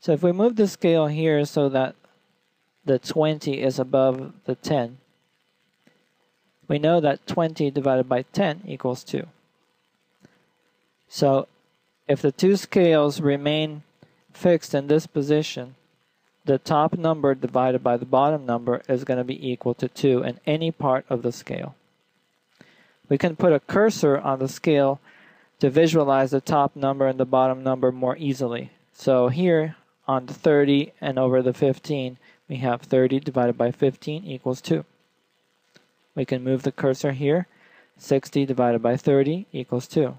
So if we move the scale here so that the 20 is above the 10, we know that 20 divided by 10 equals 2. So if the two scales remain fixed in this position, the top number divided by the bottom number is going to be equal to 2 in any part of the scale. We can put a cursor on the scale to visualize the top number and the bottom number more easily. So here on the 30 and over the 15, we have 30 divided by 15 equals 2. We can move the cursor here. 60 divided by 30 equals 2.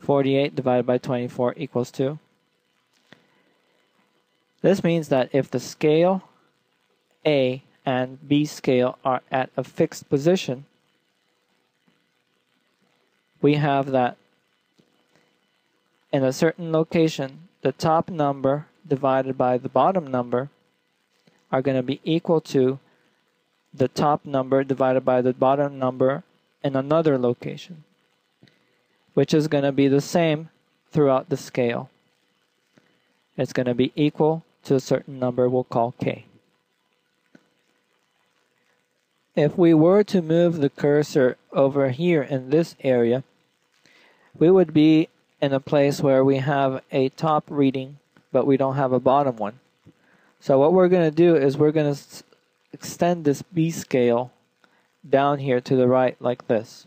48 divided by 24 equals 2. This means that if the scale A and B scale are at a fixed position, we have that in a certain location, the top number divided by the bottom number are going to be equal to the top number divided by the bottom number in another location, which is going to be the same throughout the scale. It's going to be equal to a certain number we'll call k. If we were to move the cursor over here in this area, we would be in a place where we have a top reading, but we don't have a bottom one. So what we're going to do is we're going to extend this B scale down here to the right like this.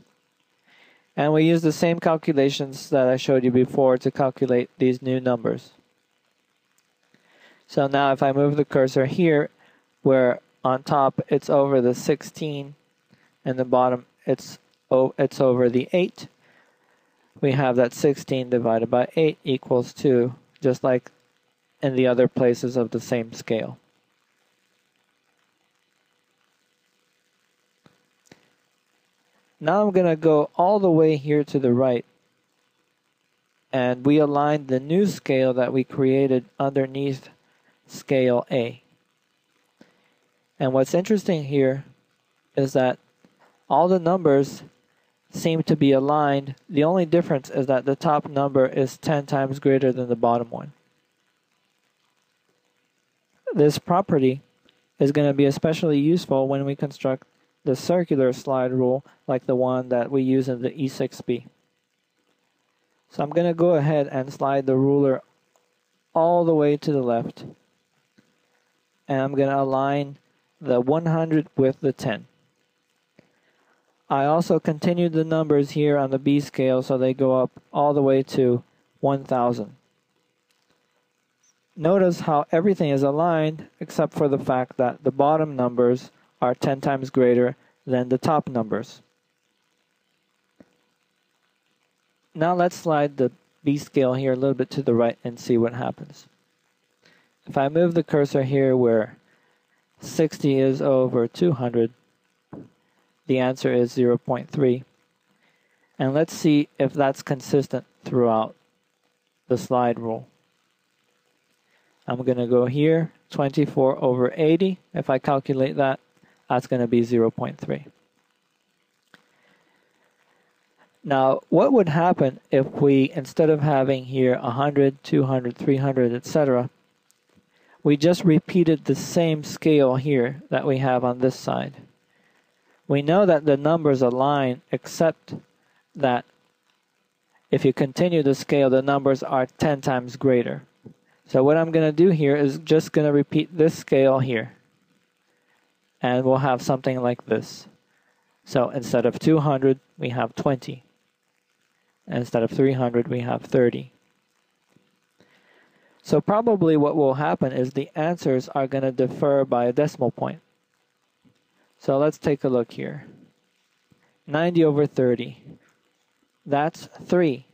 And we use the same calculations that I showed you before to calculate these new numbers. So now if I move the cursor here, where on top it's over the 16 and the bottom it's, it's over the 8, we have that 16 divided by 8 equals 2, just like in the other places of the same scale. Now I'm going to go all the way here to the right and we align the new scale that we created underneath scale A. And what's interesting here is that all the numbers seem to be aligned. The only difference is that the top number is 10 times greater than the bottom one. This property is going to be especially useful when we construct the circular slide rule like the one that we use in the E6B. So I'm going to go ahead and slide the ruler all the way to the left. And I'm going to align the 100 with the 10. I also continued the numbers here on the B scale so they go up all the way to 1000. Notice how everything is aligned except for the fact that the bottom numbers are 10 times greater than the top numbers. Now let's slide the B scale here a little bit to the right and see what happens. If I move the cursor here where 60 is over 200, the answer is 0.3. And let's see if that's consistent throughout the slide rule. I'm going to go here, 24 over 80. If I calculate that, that's going to be 0.3. Now, what would happen if we, instead of having here 100, 200, 300, etc., we just repeated the same scale here that we have on this side? We know that the numbers align except that if you continue the scale, the numbers are 10 times greater. So what I'm going to do here is just going to repeat this scale here. And we'll have something like this. So instead of 200, we have 20. instead of 300, we have 30. So probably what will happen is the answers are going to differ by a decimal point. So let's take a look here. 90 over 30. That's 3.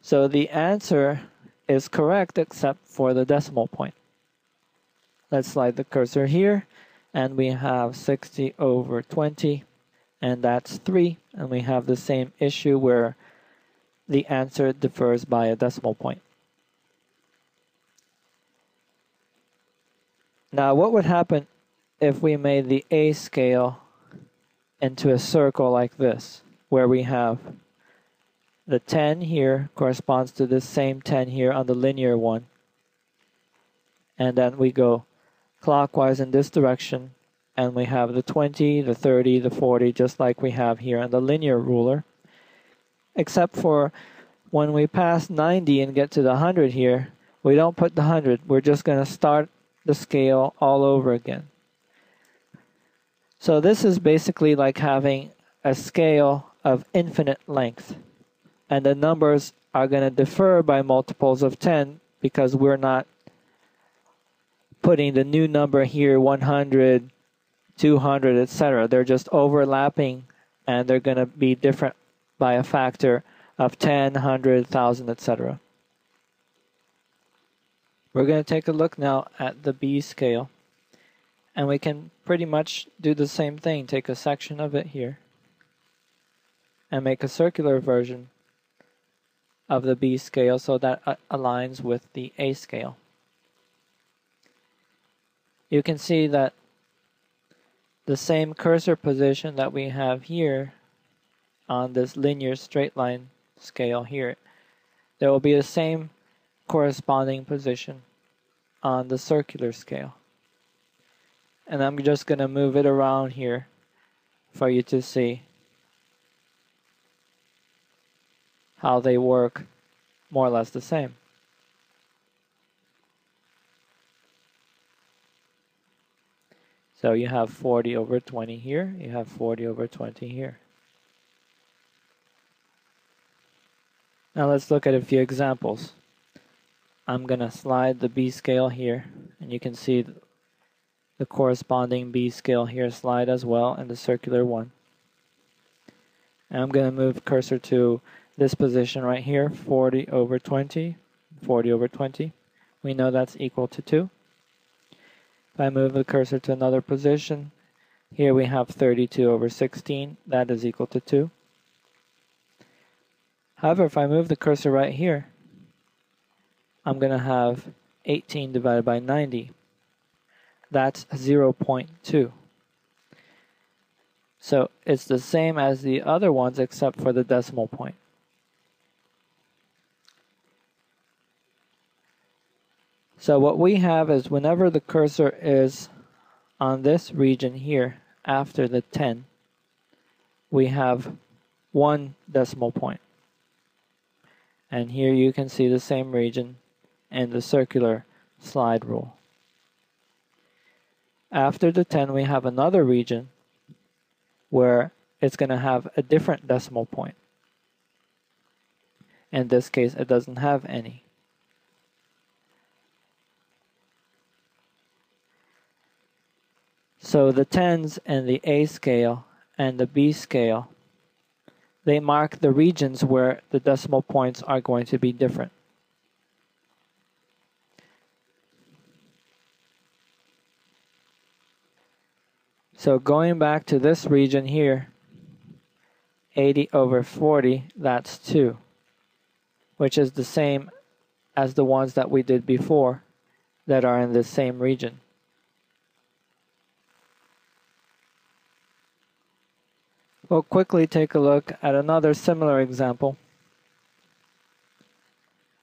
So the answer is correct except for the decimal point. Let's slide the cursor here and we have 60 over 20 and that's 3 and we have the same issue where the answer differs by a decimal point. Now what would happen if we made the A scale into a circle like this, where we have the 10 here corresponds to this same 10 here on the linear one. And then we go clockwise in this direction and we have the 20, the 30, the 40, just like we have here on the linear ruler. Except for when we pass 90 and get to the 100 here, we don't put the 100. We're just going to start the scale all over again. So this is basically like having a scale of infinite length. And the numbers are going to differ by multiples of 10 because we're not putting the new number here 100, 200, etc. They're just overlapping and they're going to be different by a factor of 10, 100, 1000, etc. We're going to take a look now at the B scale. And we can pretty much do the same thing. Take a section of it here and make a circular version of the B scale so that uh, aligns with the A scale. You can see that the same cursor position that we have here on this linear straight line scale here, there will be the same corresponding position on the circular scale. And I'm just going to move it around here for you to see how they work more or less the same. So you have 40 over 20 here, you have 40 over 20 here. Now let's look at a few examples. I'm going to slide the B scale here and you can see the corresponding B scale here slide as well and the circular one. And I'm going to move cursor to this position right here 40 over 20 40 over 20 we know that's equal to 2 if I move the cursor to another position here we have 32 over 16 that is equal to 2 however if I move the cursor right here I'm going to have 18 divided by 90. That's 0.2. So it's the same as the other ones except for the decimal point. So what we have is whenever the cursor is on this region here after the 10, we have one decimal point. And here you can see the same region and the circular slide rule. After the 10, we have another region where it's going to have a different decimal point. In this case, it doesn't have any. So the tens and the A scale and the B scale, they mark the regions where the decimal points are going to be different. So going back to this region here, 80 over 40, that's 2, which is the same as the ones that we did before that are in the same region. We'll quickly take a look at another similar example.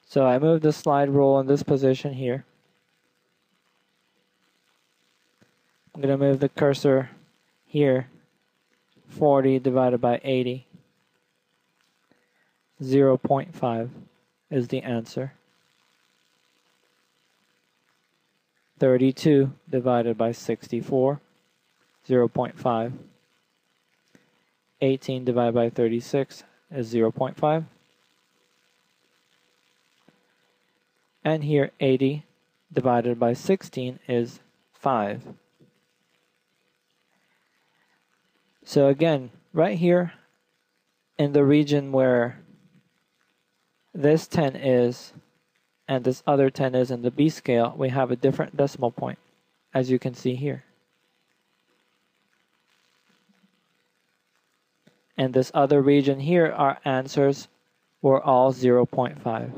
So I move the slide rule in this position here. I'm going to move the cursor here, 40 divided by 80. 0 0.5 is the answer. 32 divided by 64, 0 0.5. 18 divided by 36 is 0 0.5. And here 80 divided by 16 is 5. So again, right here in the region where this 10 is and this other 10 is in the B scale, we have a different decimal point, as you can see here. And this other region here, our answers were all 0.5.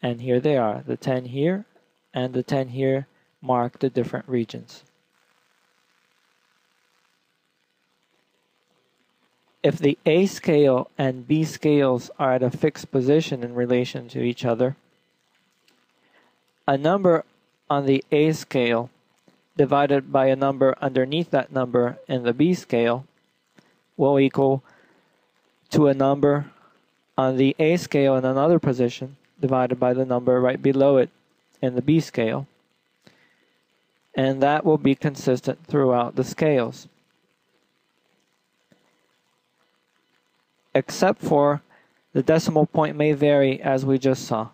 And here they are, the 10 here and the 10 here mark the different regions. if the A scale and B scales are at a fixed position in relation to each other, a number on the A scale divided by a number underneath that number in the B scale will equal to a number on the A scale in another position divided by the number right below it in the B scale. And that will be consistent throughout the scales. Except for the decimal point may vary as we just saw.